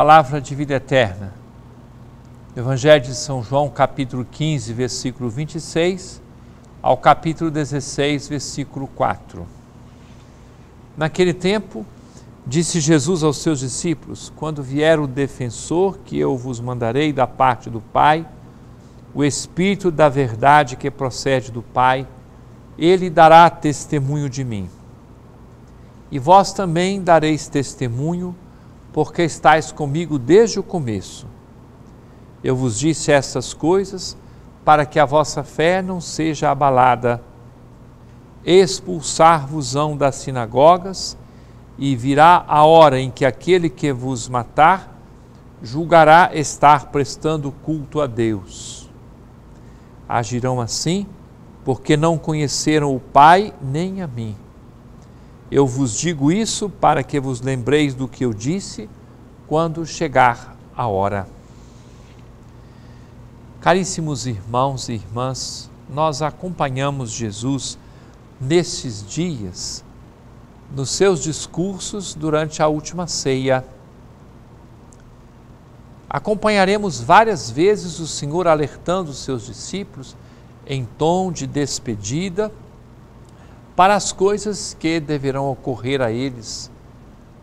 Palavra de vida eterna. Evangelho de São João, capítulo 15, versículo 26 ao capítulo 16, versículo 4. Naquele tempo, disse Jesus aos seus discípulos: Quando vier o defensor que eu vos mandarei da parte do Pai, o Espírito da verdade que procede do Pai, ele dará testemunho de mim. E vós também dareis testemunho, porque estáis comigo desde o começo. Eu vos disse estas coisas para que a vossa fé não seja abalada. Expulsar-vos-ão das sinagogas, e virá a hora em que aquele que vos matar julgará estar prestando culto a Deus. Agirão assim, porque não conheceram o Pai nem a mim. Eu vos digo isso para que vos lembreis do que eu disse quando chegar a hora. Caríssimos irmãos e irmãs, nós acompanhamos Jesus nesses dias, nos seus discursos durante a última ceia. Acompanharemos várias vezes o Senhor alertando os seus discípulos em tom de despedida para as coisas que deverão ocorrer a eles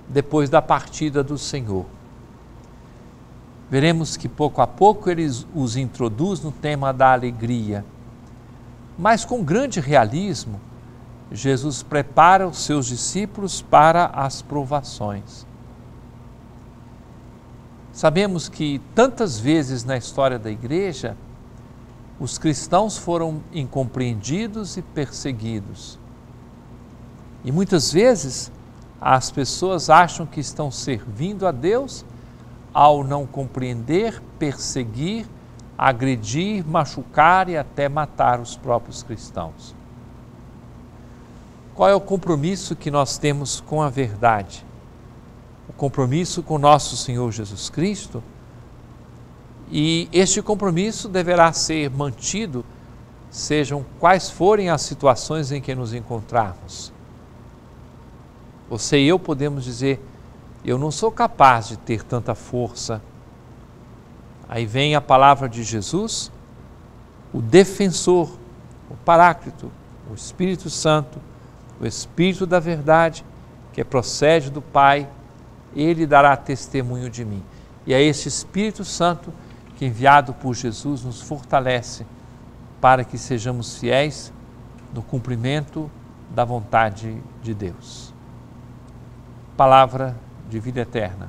depois da partida do Senhor. Veremos que pouco a pouco ele os introduz no tema da alegria. Mas com grande realismo, Jesus prepara os seus discípulos para as provações. Sabemos que tantas vezes na história da igreja, os cristãos foram incompreendidos e perseguidos. E muitas vezes as pessoas acham que estão servindo a Deus ao não compreender, perseguir, agredir, machucar e até matar os próprios cristãos. Qual é o compromisso que nós temos com a verdade? O compromisso com nosso Senhor Jesus Cristo. E este compromisso deverá ser mantido, sejam quais forem as situações em que nos encontrarmos. Você e eu podemos dizer: eu não sou capaz de ter tanta força. Aí vem a palavra de Jesus, o defensor, o Paráclito, o Espírito Santo, o Espírito da verdade, que procede do Pai, ele dará testemunho de mim. E é esse Espírito Santo que, enviado por Jesus, nos fortalece para que sejamos fiéis no cumprimento da vontade de Deus palavra de vida eterna.